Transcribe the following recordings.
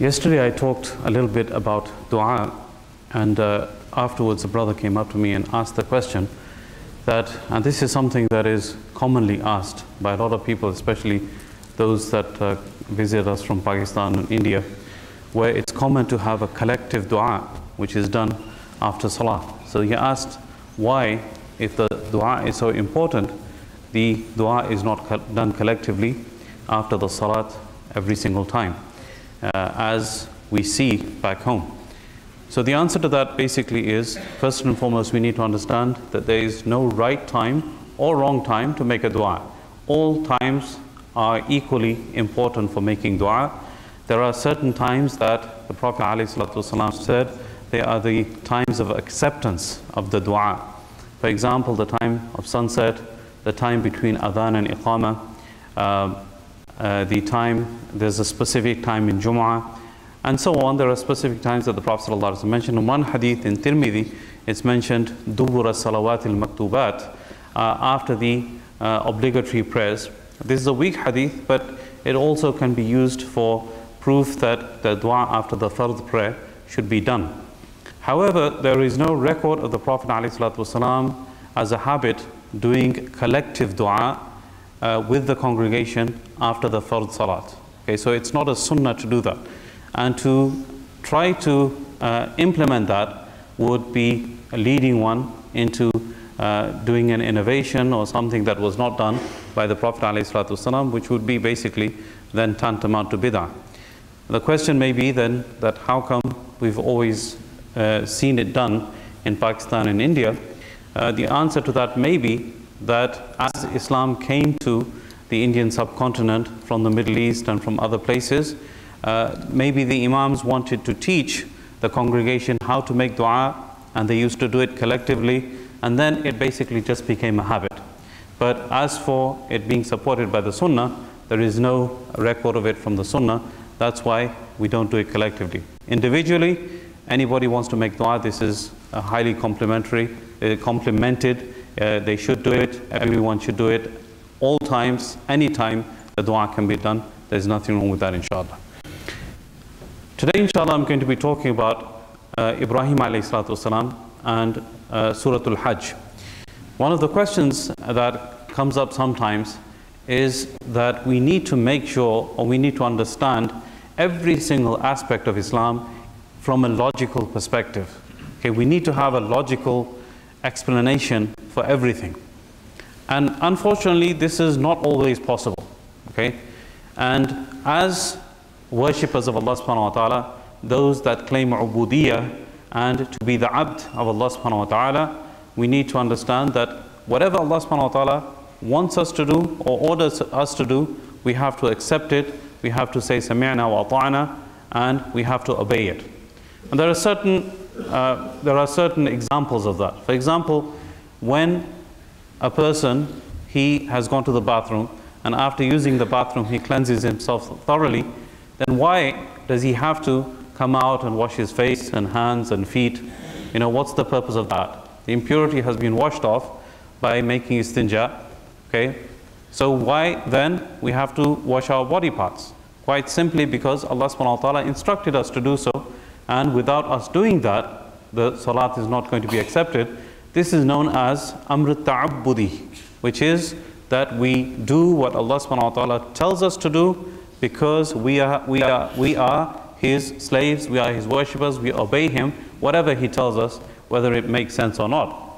Yesterday I talked a little bit about dua, and uh, afterwards a brother came up to me and asked the question that, and this is something that is commonly asked by a lot of people, especially those that uh, visit us from Pakistan and India, where it's common to have a collective dua which is done after salah. So he asked why, if the dua is so important, the dua is not done collectively after the salat every single time, uh, as we see back home. So the answer to that basically is, first and foremost, we need to understand that there is no right time or wrong time to make a dua. All times are equally important for making dua. There are certain times that the Prophet ﷺ said they are the times of acceptance of the dua. For example, the time of sunset, the time between adhan and iqamah, uh, uh, the time, there's a specific time in Jum'ah, and so on. There are specific times that the Prophet ﷺ mentioned. In one hadith in Tirmidhi, it's mentioned, Dubura salawat al maktubat, uh, after the uh, obligatory prayers. This is a weak hadith, but it also can be used for proof that the dua after the fard prayer should be done. However, there is no record of the Prophet ﷺ as a habit doing collective dua uh, with the congregation after the fard salat. Okay, so it's not a sunnah to do that. And to try to uh, implement that would be leading one into uh, doing an innovation or something that was not done by the Prophet ﷺ, which would be basically then tantamount to bid'ah. The question may be then that how come we've always uh, seen it done in Pakistan and India? Uh, the answer to that may be that as Islam came to the Indian subcontinent from the Middle East and from other places, uh, maybe the Imams wanted to teach the congregation how to make dua, and they used to do it collectively, and then it basically just became a habit. But as for it being supported by the Sunnah, there is no record of it from the Sunnah. That's why we don't do it collectively. Individually, anybody wants to make dua, this is uh, highly complimentary, uh, complemented. Uh, they should do it. Everyone should do it. All times, any time, the dua can be done. There's nothing wrong with that, inshallah. Today, inshallah, I'm going to be talking about uh, Ibrahim alayhi salatu and uh, Surah Al-Hajj. One of the questions that comes up sometimes is that we need to make sure or we need to understand every single aspect of Islam from a logical perspective. Okay, we need to have a logical explanation for everything. And unfortunately, this is not always possible. Okay? And as worshippers of Allah subhanahu wa ta'ala, those that claim ubudiyah and to be the abd of Allah subhanahu wa ta'ala, we need to understand that whatever Allah subhanahu wa ta'ala wants us to do or orders us to do, we have to accept it, we have to say sami'na wa ta'ana, and we have to obey it. And there are certain uh, there are certain examples of that. For example, when a person he has gone to the bathroom and after using the bathroom he cleanses himself thoroughly, then why does he have to come out and wash his face and hands and feet? You know, what's the purpose of that? The impurity has been washed off by making istinja. Okay? So why then we have to wash our body parts? Quite simply because Allah subhanahu wa ta'ala instructed us to do so and without us doing that, the salat is not going to be accepted. This is known as amr ta'abbudi, which is that we do what Allah subhanahu wa ta'ala tells us to do because we are, we are, we are His slaves, we are His worshippers, we obey Him, whatever He tells us, whether it makes sense or not.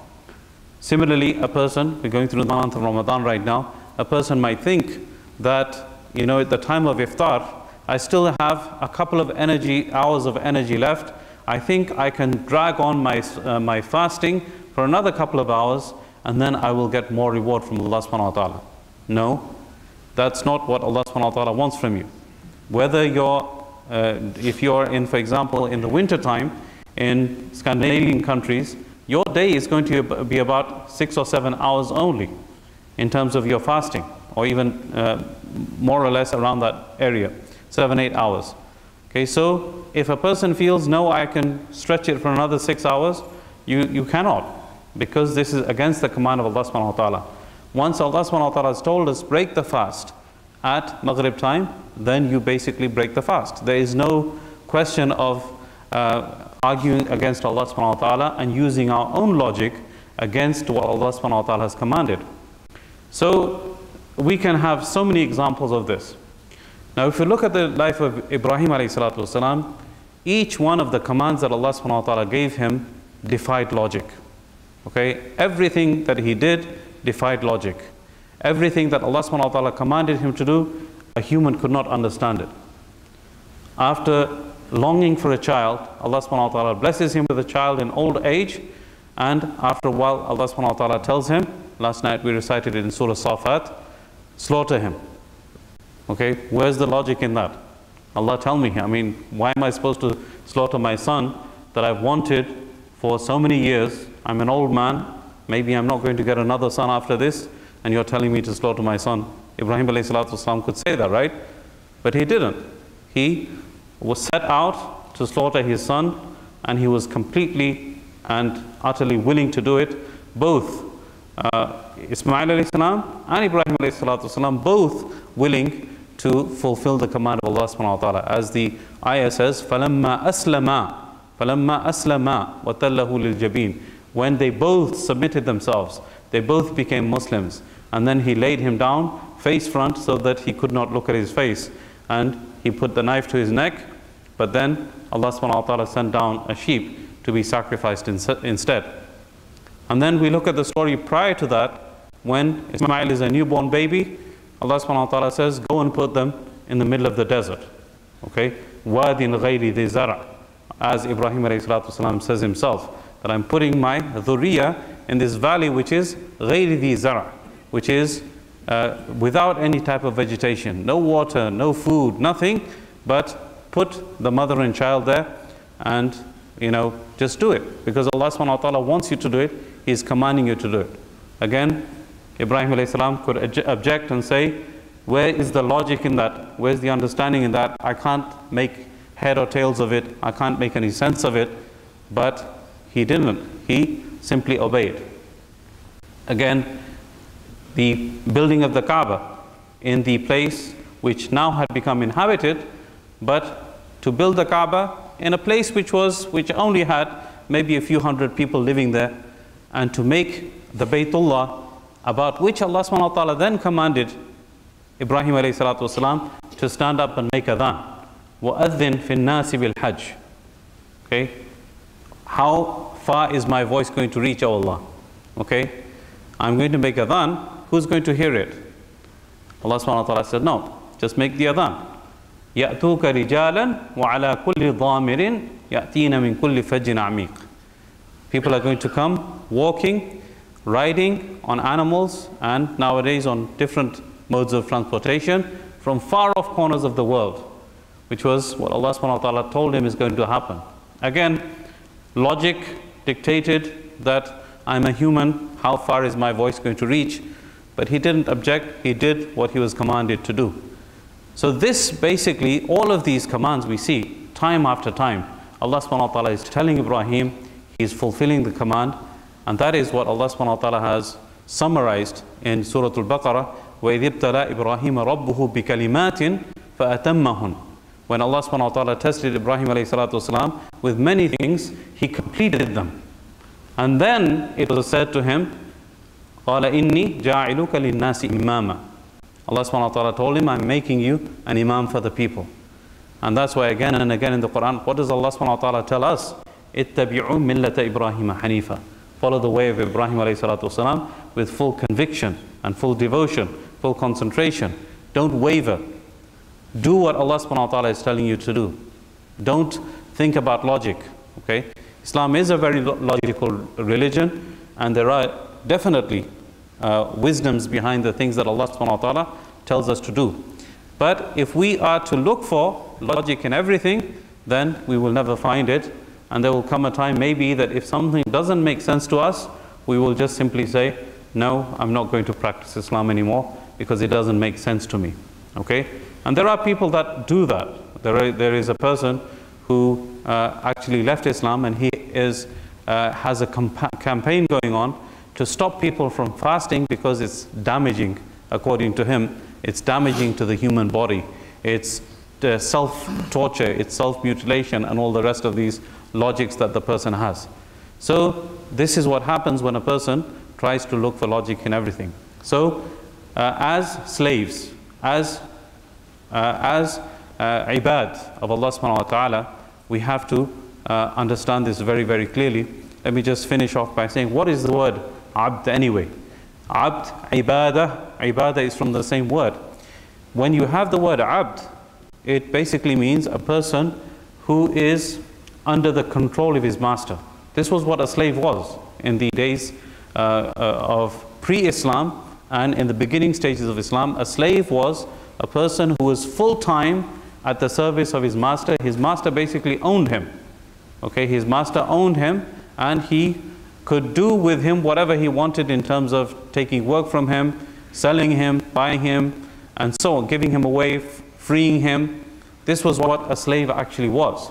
Similarly, a person, we're going through the month of Ramadan right now, a person might think that, you know, at the time of iftar, I still have a couple of energy, hours of energy left. I think I can drag on my, uh, my fasting for another couple of hours and then I will get more reward from Allah subhanahu wa ta'ala. No, that's not what Allah subhanahu wa ta'ala wants from you. Whether you're, uh, if you're in, for example, in the winter time in Scandinavian countries, your day is going to be about six or seven hours only in terms of your fasting, or even uh, more or less around that area, seven, eight hours. Okay, so if a person feels, no, I can stretch it for another six hours, you, you cannot, because this is against the command of Allah subhanahu wa ta'ala. Once Allah subhanahu wa ta'ala has told us, break the fast at Maghrib time, then you basically break the fast. There is no question of uh, arguing against Allah subhanahu wa ta'ala and using our own logic against what Allah subhanahu wa ta'ala has commanded. So we can have so many examples of this. Now if you look at the life of Ibrahim wasalam, each one of the commands that Allah subhanahu wa ta'ala gave him defied logic. Okay? Everything that he did defied logic. Everything that Allah subhanahu wa ta'ala commanded him to do, a human could not understand it. After longing for a child, Allah subhanahu wa ta'ala blesses him with a child in old age, and after a while, Allah subhanahu wa ta'ala tells him, last night we recited it in Surah Safat, slaughter him. Okay, where's the logic in that? Allah tell me, I mean, why am I supposed to slaughter my son that I've wanted for so many years? I'm an old man, maybe I'm not going to get another son after this, and you're telling me to slaughter my son. Ibrahim والسلام, could say that, right? But he didn't. He was set out to slaughter his son, and he was completely and utterly willing to do it. Both uh, Ismail salam and Ibrahim والسلام, both willing to fulfill the command of Allah subhanahu wa ta'ala. As the ayah says, فَلَمَّا أَسْلَمَا فَلَمَّا أَسْلَمَا وَتَلَّهُ لِلْجَبِينَ When they both submitted themselves, they both became Muslims. And then he laid him down face front so that he could not look at his face. And he put the knife to his neck, but then Allah subhanahu wa ta'ala sent down a sheep to be sacrificed instead. And then we look at the story prior to that, when Ismail is a newborn baby, Allah subhanahu wa ta'ala says, go and put them in the middle of the desert. Okay? Wadin ghayri di zara. As Ibrahim والسلام, says himself, that I'm putting my dhurriya in this valley which is ghayri di zara, which is uh, without any type of vegetation, no water, no food, nothing, but put the mother and child there and you know, just do it. Because Allah subhanahu wa ta'ala wants you to do it, He is commanding you to do it. Again, Ibrahim salam could object and say, where is the logic in that? Where's the understanding in that? I can't make head or tails of it. I can't make any sense of it. But he didn't. He simply obeyed. Again, the building of the Kaaba in the place which now had become inhabited, but to build the Kaaba in a place which was which only had maybe a few hundred people living there, and to make the Baytullah about which Allah subhanahu wa ta'ala then commanded Ibrahim alayhi salatu wasalam to stand up and make adhan. وَأَذِّن فِي النَّاسِ بِالْحَجِّ Okay? How far is my voice going to reach, O Allah? Okay? I'm going to make adhan. Who's going to hear it? Allah subhanahu wa ta'ala said, no. Just make the adhan. يأتوك رجالا وعلى كل ضامر يأتين من كل فج عميق. People are going to come walking riding on animals and nowadays on different modes of transportation from far off corners of the world, which was what Allah subhanahu wa ta'ala told him is going to happen. Again, logic dictated that I'm a human, how far is my voice going to reach? But he didn't object, he did what he was commanded to do. So this basically, all of these commands we see time after time. Allah subhanahu wa ta'ala is telling Ibrahim, he's fulfilling the command, and that is what Allah subhanahu wa ta'ala has summarized in Surah Al-Baqarah, وَإِذِ ابْتَلَى إِبْرَاهِيمَ رَبُّهُ بِكَلِمَاتٍ فَأَتَمَّهُنْ When Allah subhanahu wa ta'ala tested Ibrahim alayhi salatu wasalam with many things, he completed them. And then it was said to him, قَالَ إِنِّي جَاعِلُكَ لِلنَّاسِ إِمَامًا Allah subhanahu wa ta'ala told him, I'm making you an imam for the people. And that's why again and again in the Quran, what does Allah subhanahu wa ta'ala tell us? اتَّبِعُوا مِلَّةَ إِبْرَاهِيمَ حَنِيفًا follow the way of Ibrahim والسلام, with full conviction and full devotion, full concentration. Don't waver. Do what Allah subhanahu wa ta'ala is telling you to do. Don't think about logic. Okay? Islam is a very logical religion and there are definitely uh, wisdoms behind the things that Allah subhanahu wa ta'ala tells us to do. But if we are to look for logic in everything, then we will never find it and there will come a time maybe that if something doesn't make sense to us, we will just simply say, no, I'm not going to practice Islam anymore because it doesn't make sense to me. Okay? And there are people that do that. There, are, there is a person who uh, actually left Islam and he is, uh, has a campaign going on to stop people from fasting because it's damaging, according to him, it's damaging to the human body. It's uh, self-torture, it's self-mutilation and all the rest of these logics that the person has. So this is what happens when a person tries to look for logic in everything. So uh, as slaves, as, uh, as uh, ibad of Allah subhanahu wa ta'ala, we have to uh, understand this very, very clearly. Let me just finish off by saying, what is the word abd anyway? Abd, ibadah, ibadah is from the same word. When you have the word abd, it basically means a person who is under the control of his master. This was what a slave was in the days uh, uh, of pre-Islam and in the beginning stages of Islam. A slave was a person who was full-time at the service of his master. His master basically owned him. Okay, his master owned him and he could do with him whatever he wanted in terms of taking work from him, selling him, buying him, and so on, giving him away, freeing him. This was what a slave actually was.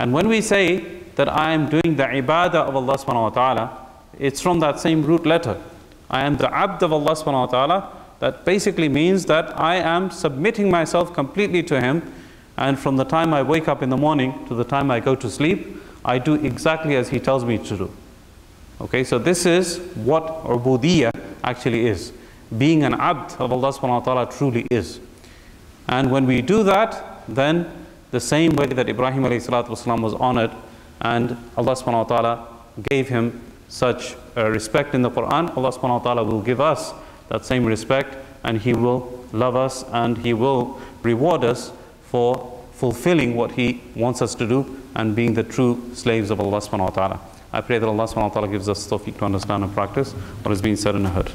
And when we say that I am doing the ibadah of Allah subhanahu wa ta'ala, it's from that same root letter. I am the abd of Allah subhanahu wa ta'ala. That basically means that I am submitting myself completely to Him. And from the time I wake up in the morning to the time I go to sleep, I do exactly as He tells me to do. Okay, so this is what ubudiyah actually is. Being an abd of Allah subhanahu wa ta'ala truly is. And when we do that, then the same way that Ibrahim والسلام, was honored and Allah subhanahu wa ta'ala gave him such respect in the Quran, Allah subhanahu wa ta'ala will give us that same respect and He will love us and He will reward us for fulfilling what He wants us to do and being the true slaves of Allah subhanahu wa ta'ala. I pray that Allah subhanahu wa ta'ala gives us tawfiq to understand and practice what has been said and heard.